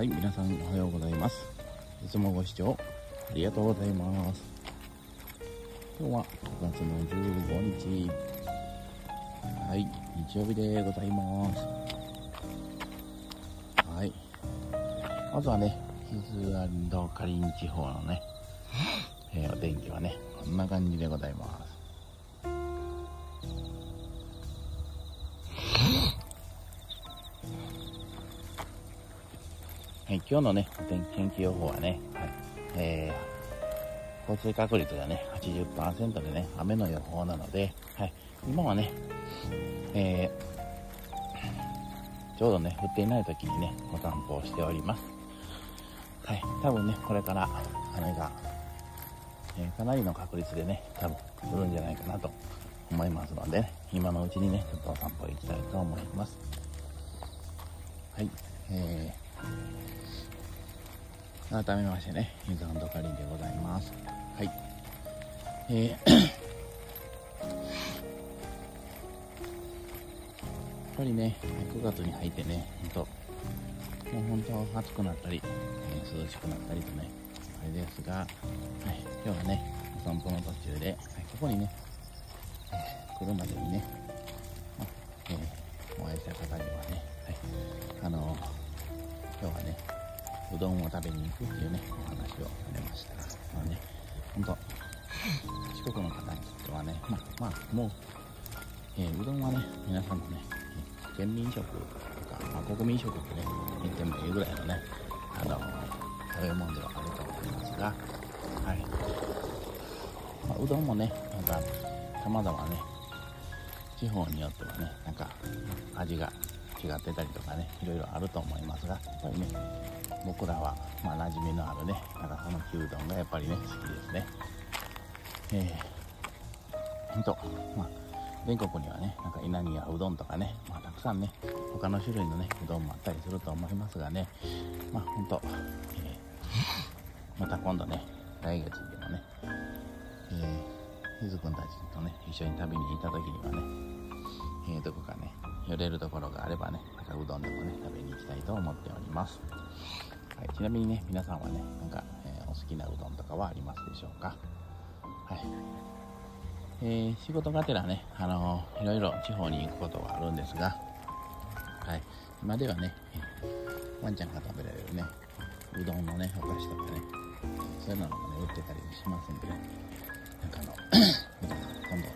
はい、皆さんおはようございます。いつもご視聴ありがとうございます。今日は9月の15日。はい、日曜日でございます。はい。まずはね、伊豆カリン地方のね、え？ーお天気はね、こんな感じでございます。はい、今日のね、天気天気予報はね、はい、えー、降水確率がね、80%でね、雨の予報なので、はい、今はね、えー、ちょうどね、降っていない時にね、お散歩をしております。はい、多分ね、これから雨が、えーかなりの確率でね、多分降るんじゃないかなと思いますので、ね、今のうちにね、ちょっとお散歩行きたいと思います。はい、えー、改めましてね、伊豆かりんでございます。はい。えーやっぱりね、9月に入ってね、ほんと、もう本当暑くなったり、えー涼しくなったりとね、あれですが、はい、今日はね、お散歩の途中で、はい、ここにね、えー来るまでにね、あえーお会いした方にはね、はい、あの今日はね、うどんを食べに行くっていうね、お話をされました。まあね、ほんと、四国の方にとってはね、まあ、まあ、もう、えーうどんはね、皆さんのね、県民食とか、まあ、国民食ってね、言ってもいいぐらいのね、あの食べ物ではあると思いますが、はい。まあ、うどんもね、なんか、様々ね、地方によってはね、なんか、味が違ってたりとかね、いろいろあると思いますが、やっぱりね、僕らは、まあ、馴染みのあるね、なんかその牛丼がやっぱりね、好きですね。えー、ほんと、まあ、全国にはね、なんか稲庭うどんとかね、まあ、たくさんね、他の種類のね、うどんもあったりすると思いますがね、まあ、ほんと、えーまた今度ね、来月でもね、えー、ゆずくんたちとね、一緒に食べに行った時にはね、えーどこかね、寄れるところがあればね、なんかうどんでもね、食べに行きたいと思っております。はい、ちなみにね、皆さんはね、なんか、えーお好きなうどんとかはありますでしょうか？はい。えー仕事がてらね、あのーいろいろ地方に行くことはあるんですが、はい、今ではね、えーワンちゃんが食べられるね、うどんのね、お菓子とかね、えーそういうのもね、売ってたりしますんでね、なんかあの、うどん今度、ね、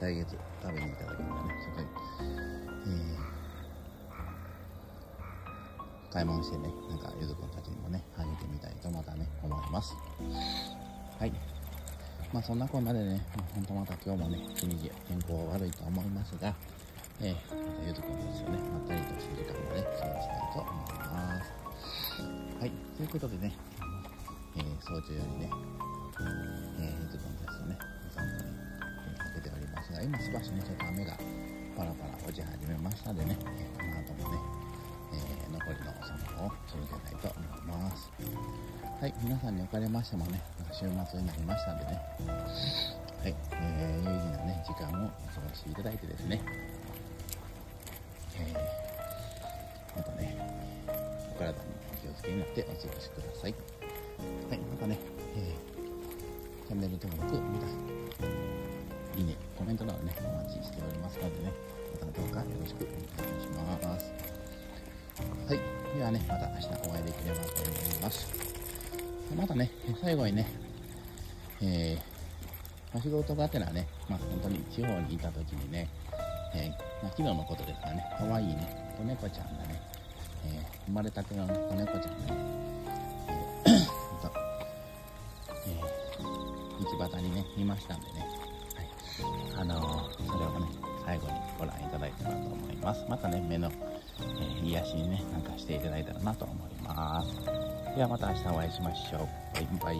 来月食べに行った時にはね、そこに、えー買い物してね、なんかゆずくんたちにもね、あげてみたいとまたね、思います。はい。まあそんなこんなでね、まあ、本当また今日もね、一日天候悪いと思いますが、えー、またゆずくんたちとね、まったりとした時間をね、過ごしたいと思います。はい、ということでね、えー、早朝よりね、えー、ゆずくんたちとね、お散歩に、えかけておりますが、今少しね、ちょっと雨がパラパラ落ち始めましたのでね、この後もね、えー残りのお散歩を続けたいと思います。はい、皆さんにおかれましてもね、週末になりましたんでね、はい、えー、有意義なね、時間をお過ごしいただいてですね、えー、またね、お体にお気をつけになってお過ごしください。はい、またね、えー、チャンネル登録、また、いいね、コメントなどね、お待ちしておりますのでね、またどうかよろしくお願いします。ではね、また明日お会いできればと思います。またね、最後にね、えー、ま仕事がてらね、まあ本当に地方にいた時にね、えーまあ、昨日のことですがね、可愛いね、子猫ちゃんがね、えー生まれたての子猫ちゃんがね、えー とえー道端にね、いましたんでね、はい。あのーそれをね、最後にご覧いただいたらと思います。またね、目の、え癒しにね、なんかしていただいたらなと思います。ではまた明日お会いしましょう。バイバイ。